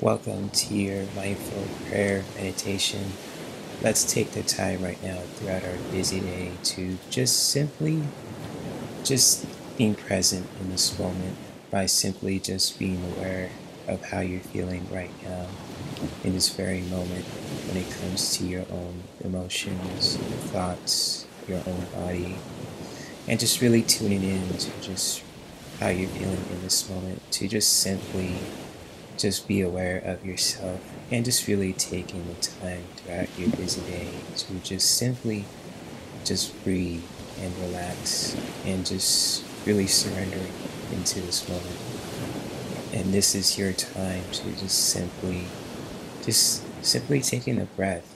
Welcome to your mindful prayer meditation. Let's take the time right now throughout our busy day to just simply just being present in this moment by simply just being aware of how you're feeling right now in this very moment when it comes to your own emotions, your thoughts, your own body, and just really tuning in to just how you're feeling in this moment to just simply just be aware of yourself and just really taking the time throughout your busy day to just simply just breathe and relax and just really surrendering into this moment. And this is your time to just simply, just simply taking a breath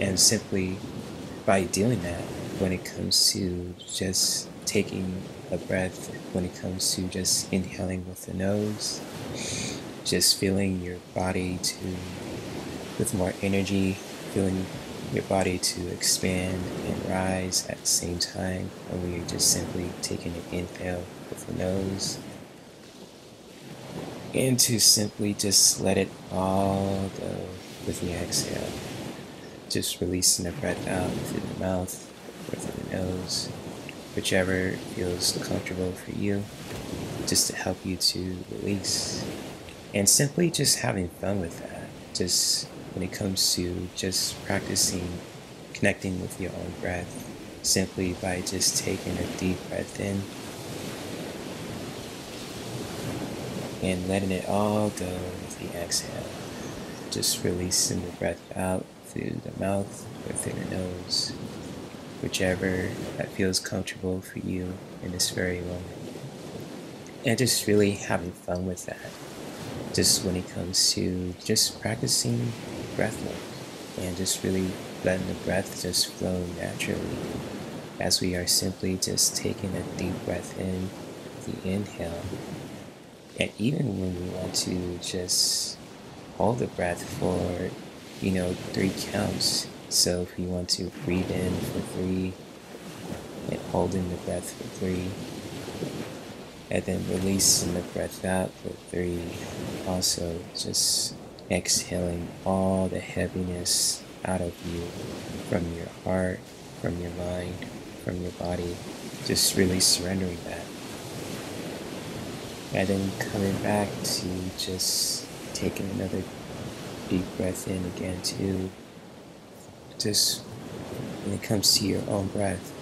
and simply by doing that when it comes to just taking a breath when it comes to just inhaling with the nose, just feeling your body to, with more energy, feeling your body to expand and rise at the same time, and we're just simply taking an inhale with the nose, and to simply just let it all go with the exhale. Just releasing the breath out through the mouth or through the nose whichever feels comfortable for you, just to help you to release. And simply just having fun with that. Just when it comes to just practicing connecting with your own breath, simply by just taking a deep breath in and letting it all go with the exhale. Just releasing the breath out through the mouth or through the nose whichever that feels comfortable for you in this very moment. And just really having fun with that. Just when it comes to just practicing breath work and just really letting the breath just flow naturally as we are simply just taking a deep breath in, the inhale. And even when we want to just hold the breath for, you know, three counts, so if you want to breathe in for three and holding the breath for three, and then releasing the breath out for three, also just exhaling all the heaviness out of you from your heart, from your mind, from your body, just really surrendering that. And then coming back to just taking another deep breath in again too just when it comes to your own breath,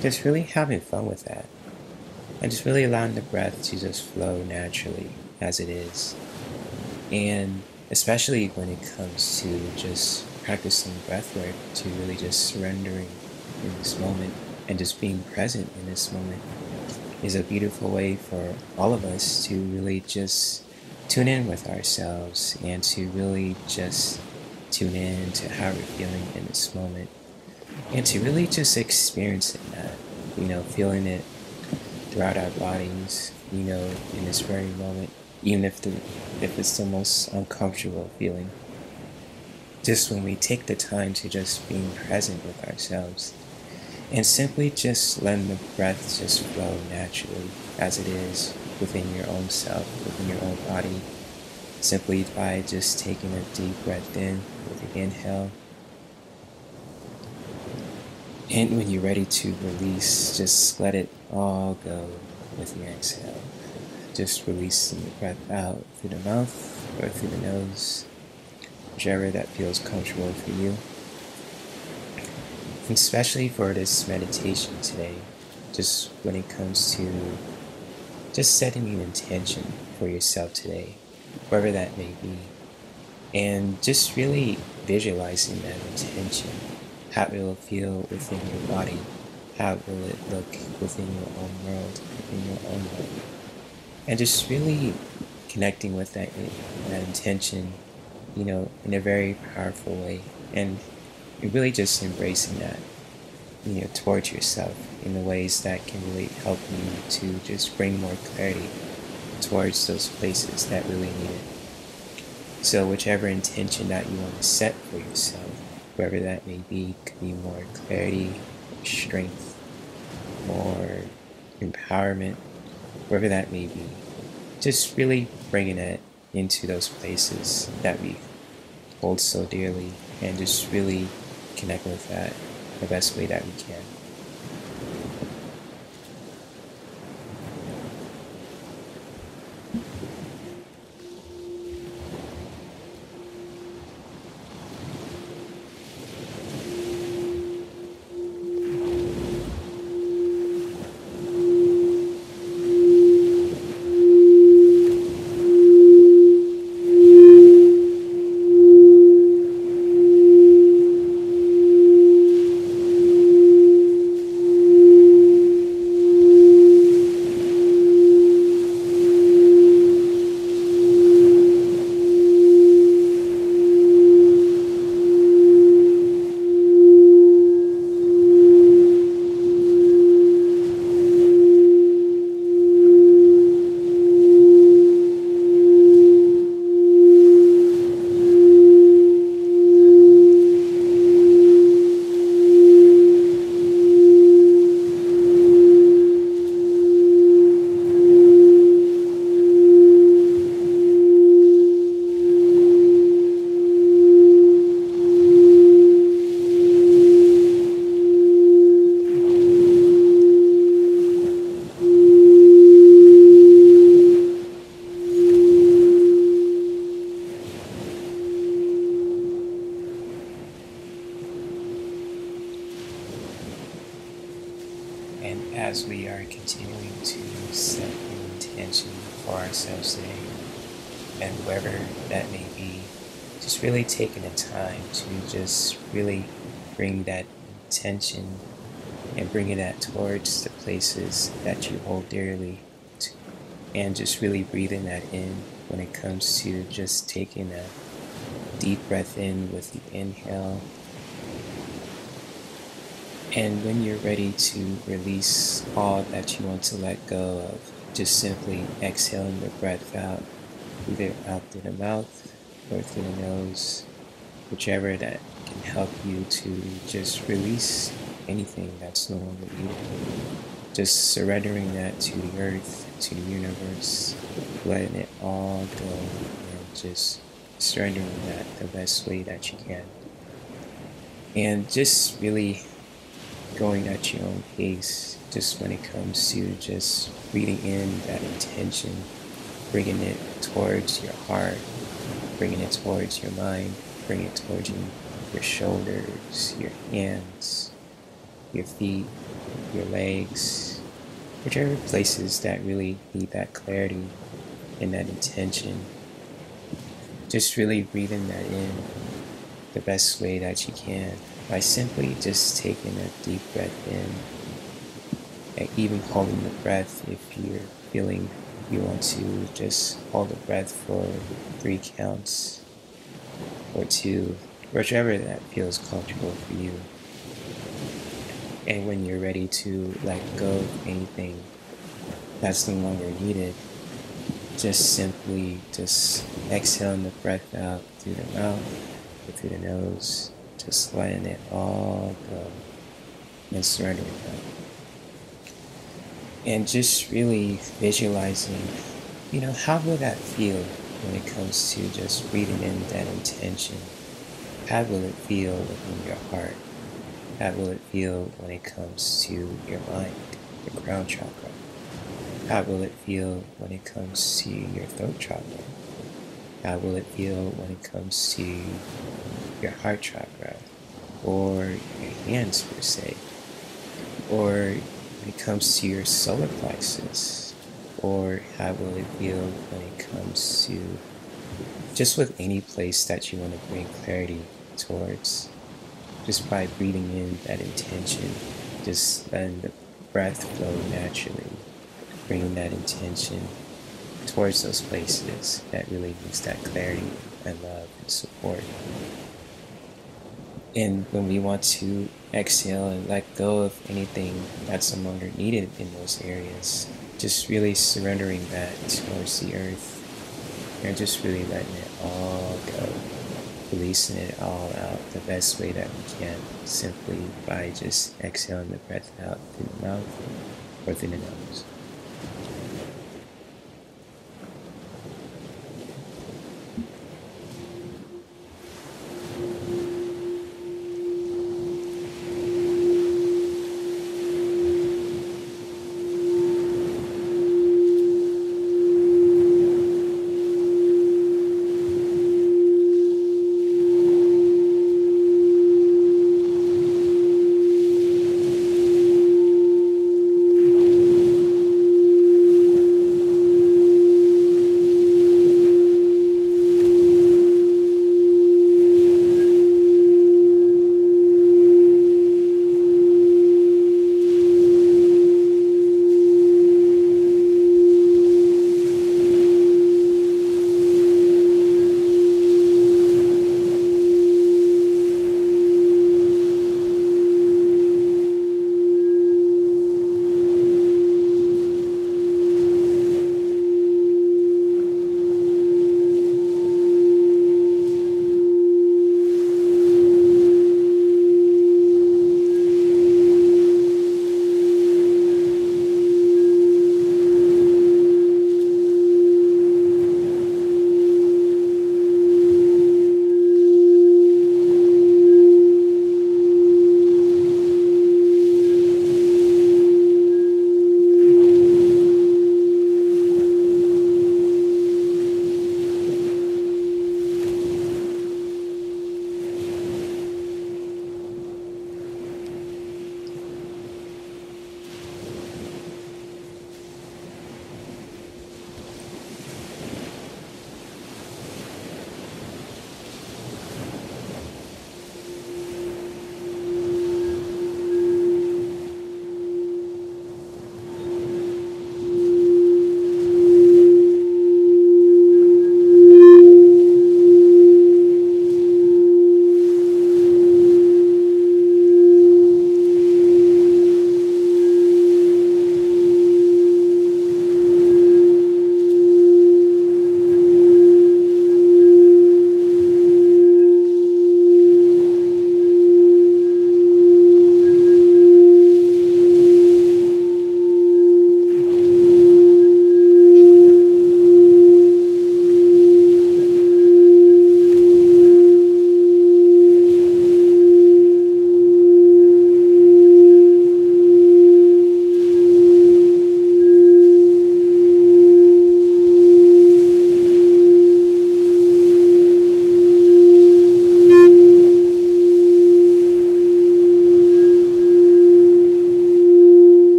just really having fun with that. And just really allowing the breath to just flow naturally as it is. And especially when it comes to just practicing breath work, to really just surrendering in this moment and just being present in this moment is a beautiful way for all of us to really just tune in with ourselves and to really just tune in to how we're feeling in this moment and to really just experiencing that, you know, feeling it throughout our bodies, you know, in this very moment, even if the if it's the most uncomfortable feeling. Just when we take the time to just being present with ourselves and simply just letting the breath just flow naturally as it is within your own self, within your own body simply by just taking a deep breath in with the inhale. And when you're ready to release, just let it all go with the exhale. Just releasing the breath out through the mouth or through the nose, whichever that feels comfortable for you. Especially for this meditation today, just when it comes to just setting an intention for yourself today wherever that may be. And just really visualizing that intention. How it will feel within your body. How it will it look within your own world, within your own life. And just really connecting with that, that intention, you know, in a very powerful way. And really just embracing that, you know, towards yourself in the ways that can really help you to just bring more clarity towards those places that really need it. So, whichever intention that you want to set for yourself, wherever that may be, could be more clarity, strength, more empowerment, wherever that may be. Just really bringing it into those places that we hold so dearly and just really connect with that the best way that we can. Taking the time to just really bring that intention and bringing that towards the places that you hold dearly, to, and just really breathing that in when it comes to just taking a deep breath in with the inhale. And when you're ready to release all that you want to let go of, just simply exhaling the breath out, either out through the mouth or through the nose, whichever that can help you to just release anything that's no longer needed. Just surrendering that to the earth, to the universe, letting it all go, and just surrendering that the best way that you can. And just really going at your own pace just when it comes to just reading in that intention, bringing it towards your heart, bringing it towards your mind, bringing it towards you. Your shoulders, your hands, your feet, your legs, whichever places that really need that clarity and that intention. Just really breathing that in the best way that you can by simply just taking a deep breath in and even holding the breath if you're feeling you want to. Just hold the breath for three counts or two, whichever that feels comfortable for you. And when you're ready to let go of anything that's no longer needed, just simply just exhaling the breath out through the mouth or through the nose just letting it all go and surrendering that. And just really visualizing, you know, how will that feel when it comes to just reading in that intention? How will it feel within your heart? How will it feel when it comes to your mind, your crown chakra? How will it feel when it comes to your throat chakra? How will it feel when it comes to your heart chakra or your hands per se? Or when it comes to your solar plexus? Or how will it feel when it comes to just with any place that you want to bring clarity towards? Just by breathing in that intention, just letting the breath flow naturally, bringing that intention towards those places that really needs that clarity and love and support. And when we want to exhale and let go of anything that's no longer needed in those areas, just really surrendering that towards the earth and just really letting it all go, releasing it all out the best way that we can, simply by just exhaling the breath out through the mouth or through the nose.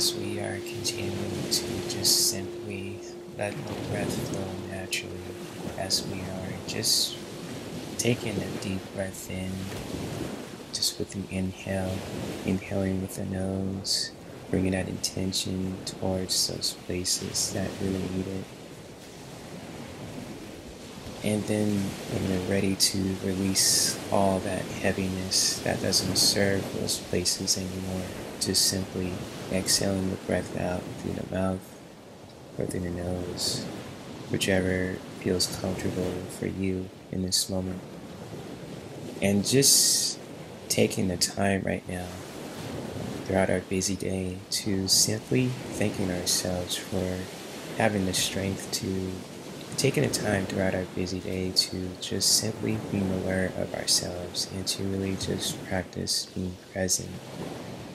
As we are continuing to just simply let the breath flow naturally, as we are just taking a deep breath in, just with an inhale, inhaling with the nose, bringing that intention towards those places that really need it. And then when you're ready to release all that heaviness that doesn't serve those places anymore, just simply exhaling the breath out through the mouth or through the nose, whichever feels comfortable for you in this moment. And just taking the time right now throughout our busy day to simply thanking ourselves for having the strength to taking the time throughout our busy day to just simply being aware of ourselves and to really just practice being present,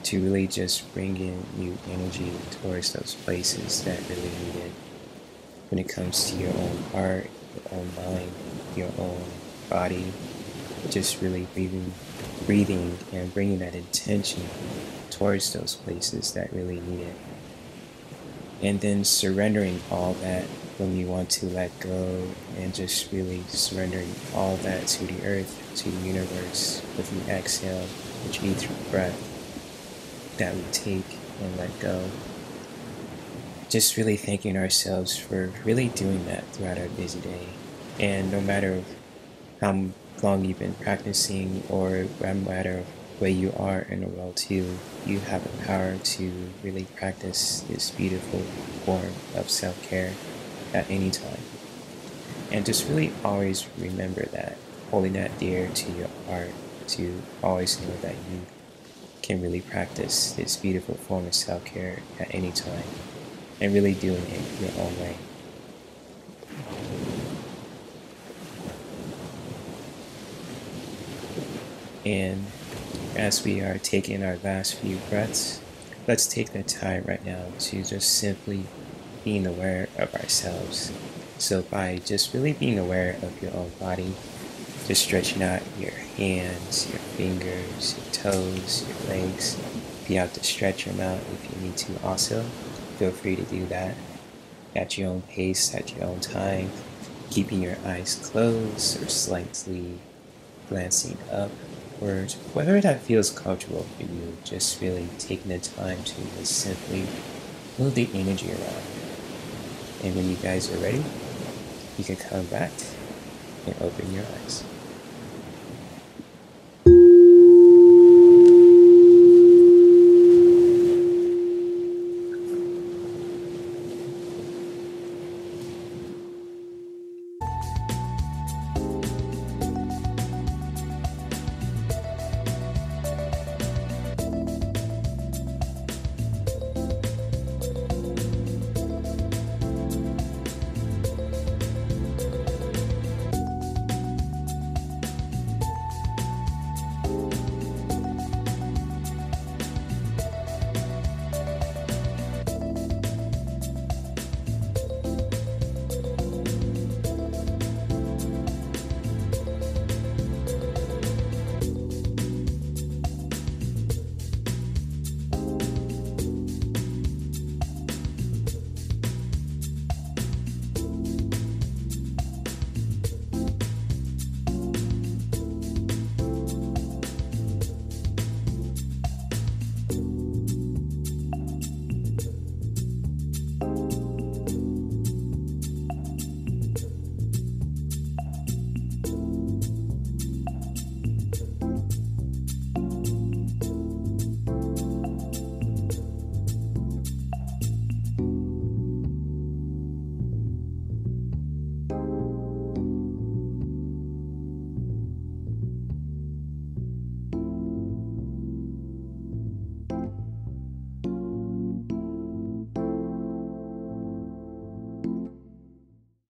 to really just bring in new energy towards those places that really need it. When it comes to your own heart, your own mind, your own body, just really breathing, breathing and bringing that intention towards those places that really need it. And then surrendering all that when you want to let go and just really surrendering all that to the earth, to the universe with an exhale, which each breath that we take and let go. Just really thanking ourselves for really doing that throughout our busy day. And no matter how long you've been practicing or no matter where you are in the world too, you have the power to really practice this beautiful form of self-care at any time. And just really always remember that, holding that dear to your heart, to always know that you can really practice this beautiful form of self care at any time and really doing it your own way. And as we are taking our last few breaths, let's take the time right now to just simply being aware of ourselves. So by just really being aware of your own body, just stretching out your hands, your fingers, your toes, your legs. If you have to stretch them out if you need to also, feel free to do that at your own pace, at your own time, keeping your eyes closed or slightly glancing up or whether that feels comfortable for you, just really taking the time to just simply move the energy around. And when you guys are ready, you can come back and open your eyes.